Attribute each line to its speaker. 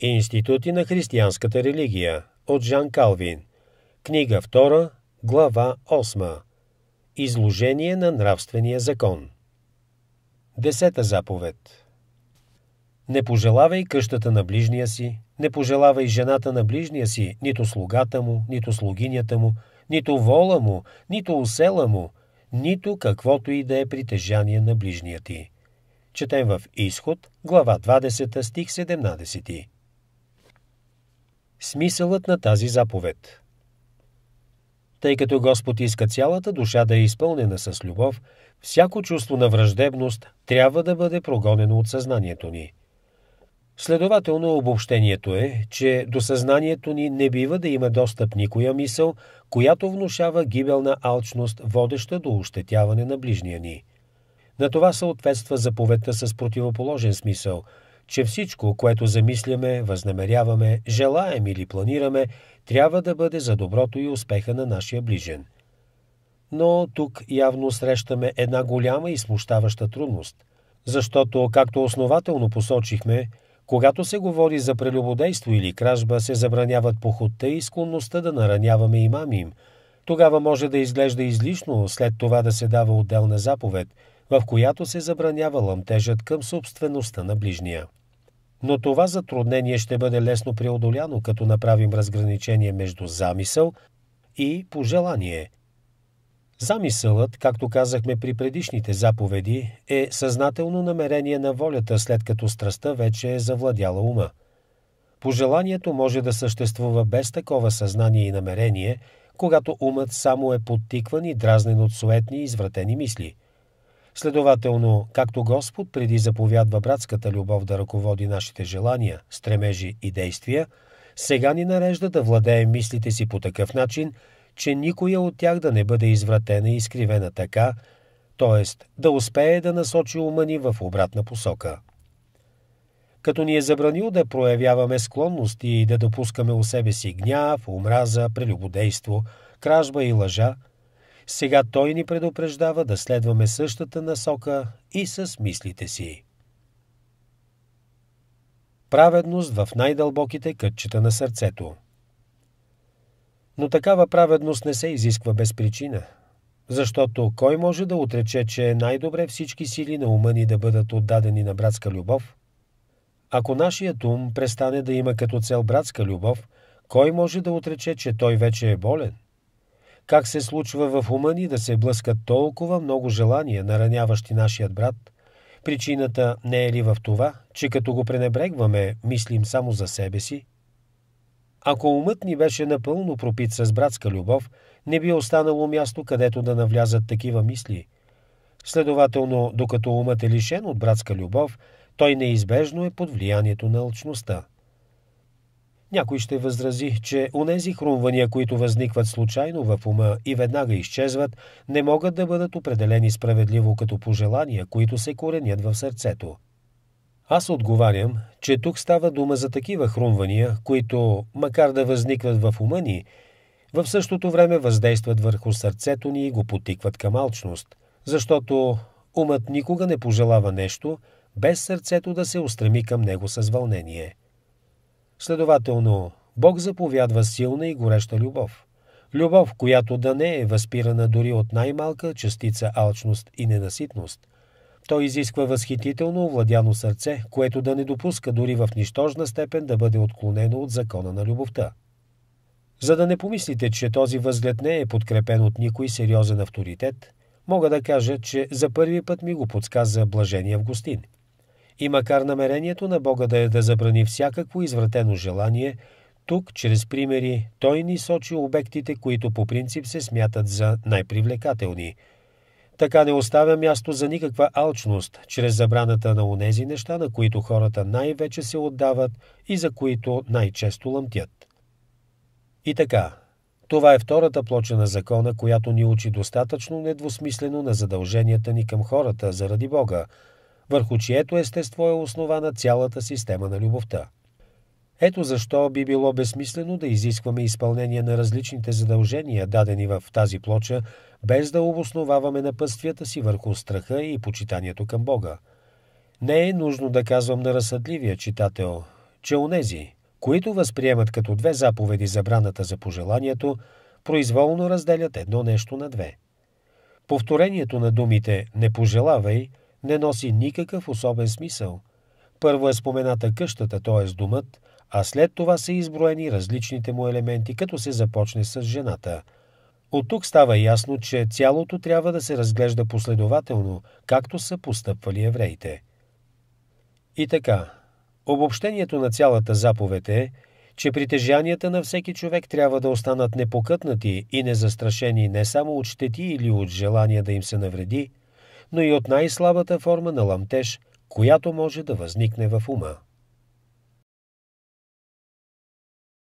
Speaker 1: Институти на християнската религия от Жан Калвин. Книга 2, глава 8. Изложение на нравствения закон. Десета заповед. Не пожелавай къщата на ближния си, не пожелавай жената на ближния си, нито слугата му, нито слугинята му, нито вола му, нито усела му, нито каквото и да е притежание на ближния ти. Четем в Изход, глава 20, стих 17. Смисълът на тази заповед Тъй като Господ иска цялата душа да е изпълнена с любов, всяко чувство на враждебност трябва да бъде прогонено от съзнанието ни. Следователно обобщението е, че до съзнанието ни не бива да има достъп никоя мисъл, която внушава гибелна алчност, водеща до ощетяване на ближния ни. На това съответства заповедта с противоположен смисъл – че всичко, което замисляме, възнамеряваме, желаем или планираме, трябва да бъде за доброто и успеха на нашия ближен. Но тук явно срещаме една голяма и смущаваща трудност, защото, както основателно посочихме, когато се говори за прелюбодейство или кражба, се забраняват похотта и склонността да нараняваме имами им. Тогава може да изглежда излишно след това да се дава отделна заповед, в която се забранява лъмтежът към собствеността на ближния. Но това затруднение ще бъде лесно преодоляно, като направим разграничение между замисъл и пожелание. Замисълът, както казахме при предишните заповеди, е съзнателно намерение на волята, след като страстта вече е завладяла ума. Пожеланието може да съществува без такова съзнание и намерение, когато умът само е подтикван и дразнен от суетни и извратени мисли – Следователно, както Господ преди заповядва братската любов да ръководи нашите желания, стремежи и действия, сега ни нарежда да владеем мислите си по такъв начин, че никоя от тях да не бъде извратена и изкривена така, т.е. да успее да насочи ума ни в обратна посока. Като ни е забранил да проявяваме склонности и да допускаме у себе си гняв, омраза, прелюбодейство, кражба и лъжа – сега той ни предупреждава да следваме същата насока и с мислите си. Праведност в най-дълбоките кътчета на сърцето. Но такава праведност не се изисква без причина, защото кой може да отрече, че е най-добре всички сили на ума ни да бъдат отдадени на братска любов? Ако нашият ум престане да има като цел братска любов, кой може да отрече, че той вече е болен? Как се случва в ума ни да се блъскат толкова много желания, нараняващи нашият брат? Причината не е ли в това, че като го пренебрегваме, мислим само за себе си? Ако умът ни беше напълно пропит с братска любов, не би останало място, където да навлязат такива мисли. Следователно, докато умът е лишен от братска любов, той неизбежно е под влиянието на алчността. Някой ще възрази, че онези хрумвания, които възникват случайно в ума и веднага изчезват, не могат да бъдат определени справедливо като пожелания, които се коренят в сърцето. Аз отговарям, че тук става дума за такива хрумвания, които, макар да възникват в ума ни, в същото време въздействат върху сърцето ни и го потикват към алчност, защото умът никога не пожелава нещо, без сърцето да се устреми към него с вълнение. Следователно, Бог заповядва силна и гореща любов. Любов, която да не е възпирана дори от най-малка частица алчност и ненаситност. Той изисква възхитително овладяно сърце, което да не допуска дори в нищожна степен да бъде отклонено от закона на любовта. За да не помислите, че този възглед не е подкрепен от никой сериозен авторитет, мога да кажа, че за първи път ми го подсказа блажения Августин – и макар намерението на Бога да е да забрани всякакво извратено желание, тук, чрез примери, той ни сочи обектите, които по принцип се смятат за най-привлекателни. Така не оставя място за никаква алчност, чрез забраната на онези неща, на които хората най-вече се отдават и за които най-често лъмтят. И така, това е втората плоча на закона, която ни учи достатъчно недвусмислено на задълженията ни към хората заради Бога, върху чието естество е основана цялата система на любовта. Ето защо би било безсмислено да изискваме изпълнение на различните задължения, дадени в тази плоча, без да обосноваваме напъствията си върху страха и почитанието към Бога. Не е нужно да казвам на разсъдливия читател, че онези, които възприемат като две заповеди забраната за пожеланието, произволно разделят едно нещо на две. Повторението на думите «не пожелавай» не носи никакъв особен смисъл. Първо е спомената къщата, т.е. думът, а след това са изброени различните му елементи, като се започне с жената. От тук става ясно, че цялото трябва да се разглежда последователно, както са постъпвали евреите. И така, обобщението на цялата заповед е, че притежанията на всеки човек трябва да останат непокътнати и незастрашени не само от щети или от желание да им се навреди, но и от най-слабата форма на ламтеж, която може да възникне в ума.